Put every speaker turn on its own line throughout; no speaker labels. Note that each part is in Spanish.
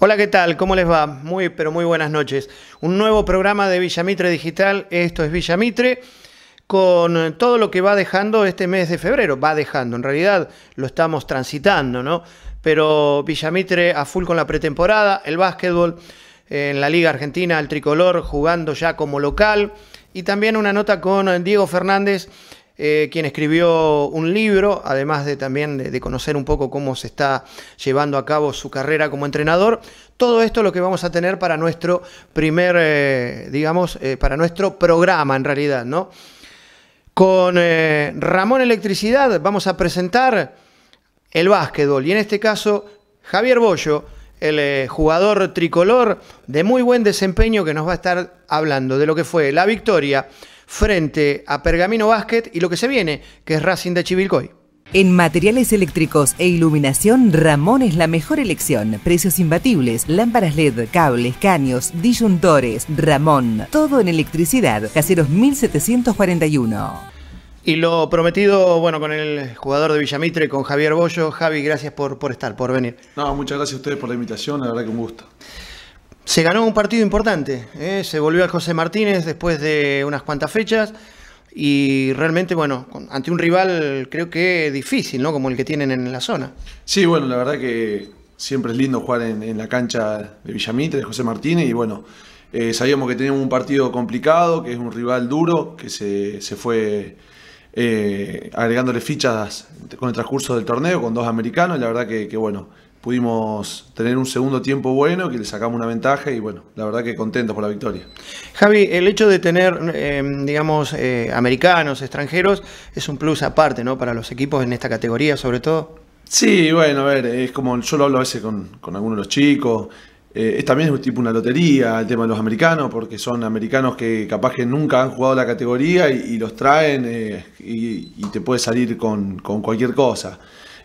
Hola, ¿qué tal? ¿Cómo les va? Muy, pero muy buenas noches. Un nuevo programa de Villamitre Digital. Esto es Villamitre con todo lo que va dejando este mes de febrero. Va dejando, en realidad lo estamos transitando, ¿no? Pero Villamitre a full con la pretemporada, el básquetbol en la Liga Argentina, el tricolor jugando ya como local. Y también una nota con Diego Fernández eh, quien escribió un libro, además de también de, conocer un poco cómo se está llevando a cabo su carrera como entrenador. Todo esto es lo que vamos a tener para nuestro primer, eh, digamos, eh, para nuestro programa en realidad, ¿no? Con Ramón Electricidad vamos a presentar el básquetbol y en este caso Javier Bollo, el jugador tricolor de muy buen desempeño que nos va a estar hablando de lo que fue la victoria frente a Pergamino Basket y lo que se viene, que es Racing de Chivilcoy.
En materiales eléctricos e iluminación, Ramón es la mejor elección. Precios imbatibles, lámparas LED, cables, caños, disyuntores. Ramón, todo en electricidad. Caseros 1741.
Y lo prometido, bueno, con el jugador de Villamitre, con Javier Bollo. Javi, gracias por, por estar, por venir.
No, muchas gracias a ustedes por la invitación, la verdad que un gusto.
Se ganó un partido importante, ¿eh? se volvió a José Martínez después de unas cuantas fechas y realmente, bueno, ante un rival creo que difícil, ¿no? Como el que tienen en la zona.
Sí, bueno, la verdad que siempre es lindo jugar en, la cancha de Villamitre, de José Martínez y bueno, eh, sabíamos que teníamos un partido complicado, que es un rival duro, que se, fue eh, agregándole fichas con el transcurso del torneo, con dos americanos, y la verdad que bueno, pudimos tener un segundo tiempo bueno, que le sacamos una ventaja y bueno, la verdad que contentos por la victoria.
Javi, el hecho de tener, eh, digamos, eh, americanos, extranjeros, es un plus aparte, ¿no? Para los equipos en esta categoría, sobre todo.
Sí, bueno, a ver, es como yo lo hablo a veces con, algunos de los chicos. Eh, es también es tipo una lotería el tema de los americanos, porque son americanos que capaz que nunca han jugado la categoría y, los traen y, te puede salir con, con cualquier cosa.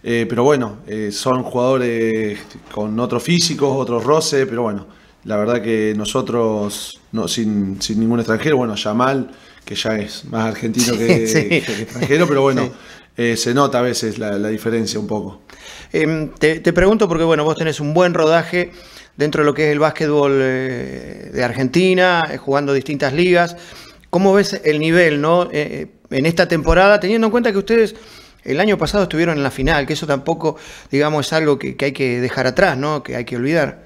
Eh, pero bueno, eh, son jugadores con otros físicos, otros roces, pero bueno, la verdad que nosotros, no, sin, ningún extranjero, bueno, Yamal, que ya es más argentino que, extranjero, pero bueno, eh, se nota a veces la, diferencia un poco.
Em, te, pregunto porque, bueno, vos tenés un buen rodaje dentro de lo que es el básquetbol de Argentina, jugando distintas ligas. ¿Cómo ves el nivel ¿no? en esta temporada, teniendo en cuenta que ustedes el año pasado estuvieron en la final, que eso tampoco, digamos, es algo que, hay que dejar atrás, ¿no? Que hay que olvidar.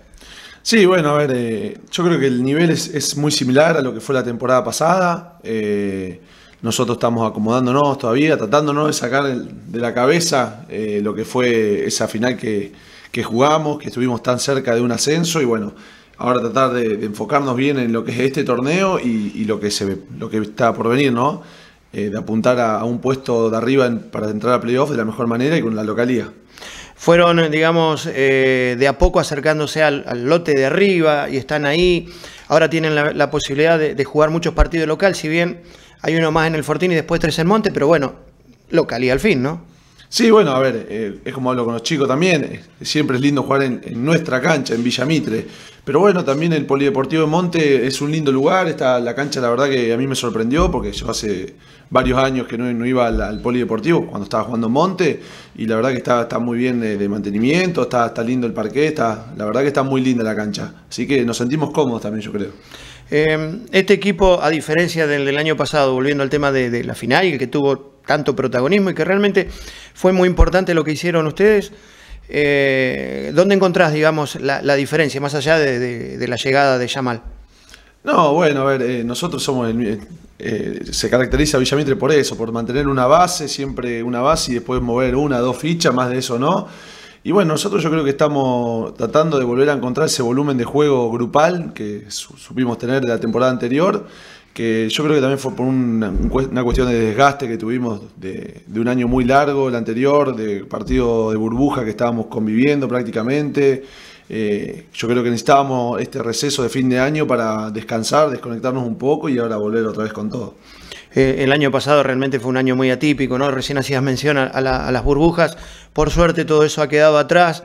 Sí, bueno, a ver, eh, yo creo que el nivel es, muy similar a lo que fue la temporada pasada. Eh, nosotros estamos acomodándonos todavía, tratándonos de sacar de la cabeza eh, lo que fue esa final que, jugamos, que estuvimos tan cerca de un ascenso y bueno, ahora tratar de, enfocarnos bien en lo que es este torneo y, lo que se lo que está por venir, ¿no? Eh, de apuntar a, un puesto de arriba para entrar a playoff de la mejor manera y con la localía.
Fueron, digamos, eh, de a poco acercándose al, lote de arriba y están ahí. Ahora tienen la, posibilidad de, jugar muchos partidos local, si bien hay uno más en el Fortín y después tres en Monte, pero bueno, localía al fin, ¿no?
Sí, bueno, a ver, eh, es como hablo con los chicos también, siempre es lindo jugar en, nuestra cancha, en Villa Mitre, pero bueno, también el Polideportivo de Monte es un lindo lugar, está la cancha la verdad que a mí me sorprendió porque yo hace varios años que no, iba al, Polideportivo cuando estaba jugando en Monte y la verdad que está, está muy bien de, mantenimiento, está, está lindo el parque, está, la verdad que está muy linda la cancha, así que nos sentimos cómodos también yo creo.
Eh, este equipo, a diferencia del, año pasado, volviendo al tema de, de la final y el que tuvo tanto protagonismo y que realmente fue muy importante lo que hicieron ustedes. Eh, ¿Dónde encontrás, digamos, la, diferencia, más allá de, la llegada de Yamal?
No, bueno, a ver, eh, nosotros somos, eh, se caracteriza Villamitre por eso, por mantener una base, siempre una base y después mover una, dos fichas, más de eso no. Y bueno, nosotros yo creo que estamos tratando de volver a encontrar ese volumen de juego grupal que supimos tener de la temporada anterior que yo creo que también fue por una, cuestión de desgaste que tuvimos de, un año muy largo, el anterior, de partido de burbuja que estábamos conviviendo prácticamente. Eh, yo creo que necesitábamos este receso de fin de año para descansar, desconectarnos un poco y ahora volver otra vez con todo.
Eh, el año pasado realmente fue un año muy atípico, ¿no? Recién hacías mención a, las burbujas. Por suerte todo eso ha quedado atrás.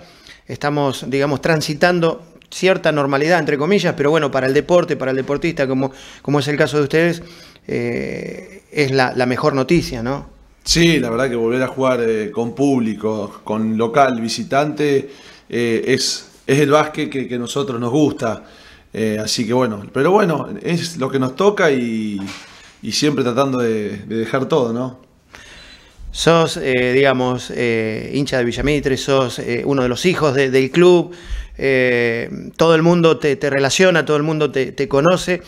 Estamos, digamos, transitando cierta normalidad, entre comillas, pero bueno, para el deporte, para el deportista, como, como es el caso de ustedes, eh, es la, mejor noticia, ¿no?
Sí, la verdad que volver a jugar eh, con público, con local, visitante, eh, es, es el básquet que, que nosotros nos gusta. Así que bueno, pero bueno, es lo que nos toca y, y siempre tratando de, de, dejar todo, ¿no?
Sos, eh, digamos, eh, hincha de Villamitre, sos uno de los hijos de, del club, todo el mundo te, te, relaciona, todo el mundo te, te conoce.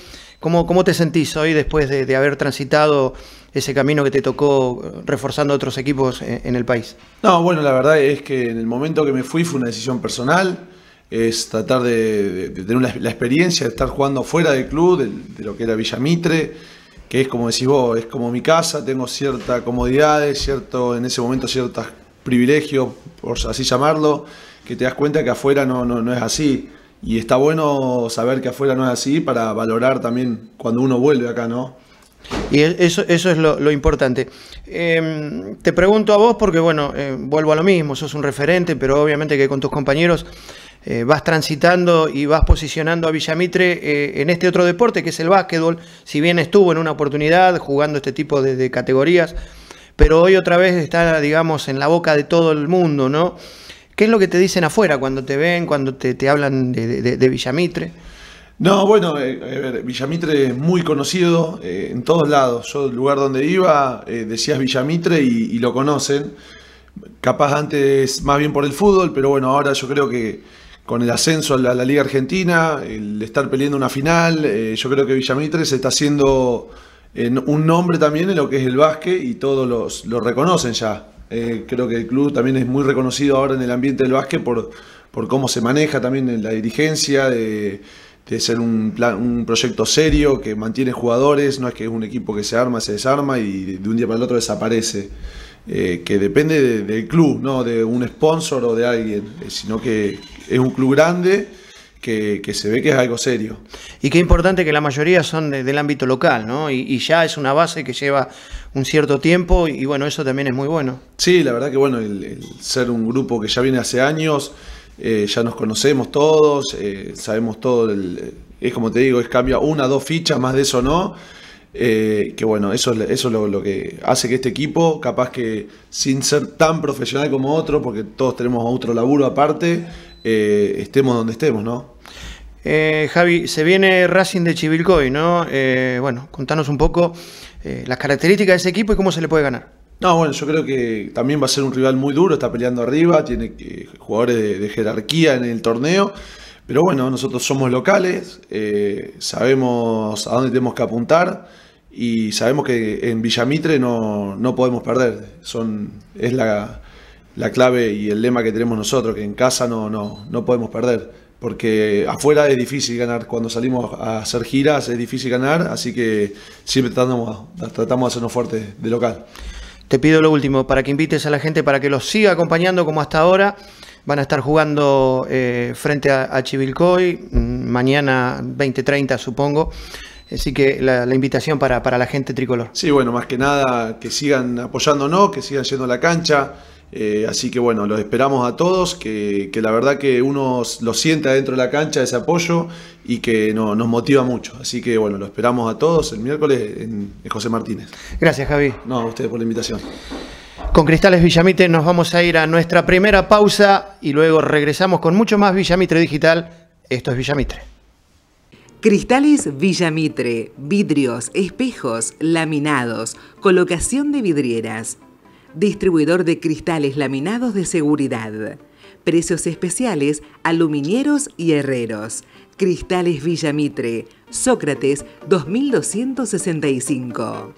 ¿Cómo, ¿Cómo, te sentís hoy después de, haber transitado ese camino que te tocó reforzando otros equipos en, el país?
No, bueno, la verdad es que en el momento que me fui fue una decisión personal es tratar de, tener la, experiencia de estar jugando fuera del club, de, lo que era Villamitre, que es como decís vos, es como mi casa, tengo ciertas comodidades, cierto, en ese momento ciertos privilegios, por así llamarlo, que te das cuenta que afuera no, no, no es así. Y está bueno saber que afuera no es así para valorar también cuando uno vuelve acá, ¿no?
Y eso, eso es lo, importante. Eh, te pregunto a vos porque, bueno, eh, vuelvo a lo mismo, sos un referente, pero obviamente que con tus compañeros eh, vas transitando y vas posicionando a Villamitre eh, en este otro deporte que es el básquetbol, si bien estuvo en una oportunidad jugando este tipo de, categorías, pero hoy otra vez está, digamos, en la boca de todo el mundo, ¿no? ¿Qué es lo que te dicen afuera cuando te ven, cuando te, hablan de, de, de, Villamitre?
No, bueno, eh, Villamitre es muy conocido eh, en todos lados. Yo, el lugar donde iba, eh, decías Villamitre y, lo conocen. Capaz antes más bien por el fútbol, pero bueno, ahora yo creo que con el ascenso a la, la Liga Argentina, el estar peleando una final, eh, yo creo que Villamitre se está haciendo un nombre también en lo que es el básquet y todos los, lo reconocen ya. Eh, creo que el club también es muy reconocido ahora en el ambiente del básquet por, por cómo se maneja también en la dirigencia, de, de ser un, plan, un proyecto serio que mantiene jugadores, no es que es un equipo que se arma, se desarma y de, un día para el otro desaparece. Eh, que depende de, del club, no de un sponsor o de alguien, eh, sino que es un club grande que, que, se ve que es algo serio.
Y qué importante que la mayoría son de, del ámbito local, ¿no? Y, y, ya es una base que lleva un cierto tiempo y, bueno, eso también es muy bueno.
Sí, la verdad que bueno, el, el ser un grupo que ya viene hace años, eh, ya nos conocemos todos, eh, sabemos todo, el, es como te digo, es cambia una, dos fichas, más de eso no. Eh, que bueno, eso, eso es lo, lo, que hace que este equipo, capaz que sin ser tan profesional como otro, porque todos tenemos otro laburo aparte, eh, estemos donde estemos, ¿no?
Eh, Javi, se viene Racing de Chivilcoy, ¿no? Eh, bueno, contanos un poco eh, las características de ese equipo y cómo se le puede ganar.
No, bueno, yo creo que también va a ser un rival muy duro, está peleando arriba, tiene eh, jugadores de, jerarquía en el torneo, pero bueno, nosotros somos locales, sabemos a dónde tenemos que apuntar y sabemos que en Villamitre no, no podemos perder, Son, es la, la clave y el lema que tenemos nosotros, que en casa no, no, no podemos perder porque afuera es difícil ganar, cuando salimos a hacer giras es difícil ganar, así que siempre tratamos, tratamos de hacernos fuertes de local.
Te pido lo último, para que invites a la gente para que los siga acompañando como hasta ahora. Van a estar jugando eh, frente a, a, Chivilcoy, mm, mañana 20.30 supongo. Así que la, la invitación para, para, la gente tricolor.
Sí, bueno, más que nada que sigan apoyándonos, que sigan yendo a la cancha. Eh, así que bueno, los esperamos a todos, que, que, la verdad que uno lo sienta dentro de la cancha ese apoyo y que no, nos motiva mucho. Así que bueno, lo esperamos a todos el miércoles en, en José Martínez.
Gracias Javi.
No, a ustedes por la invitación.
Con Cristales Villamite nos vamos a ir a nuestra primera pausa y luego regresamos con mucho más Villamitre Digital. Esto es Villamitre.
Cristales Villamitre, vidrios, espejos, laminados, colocación de vidrieras distribuidor de cristales laminados de seguridad. Precios especiales a luminieros y herreros. Cristales Villamitre, Sócrates 2265.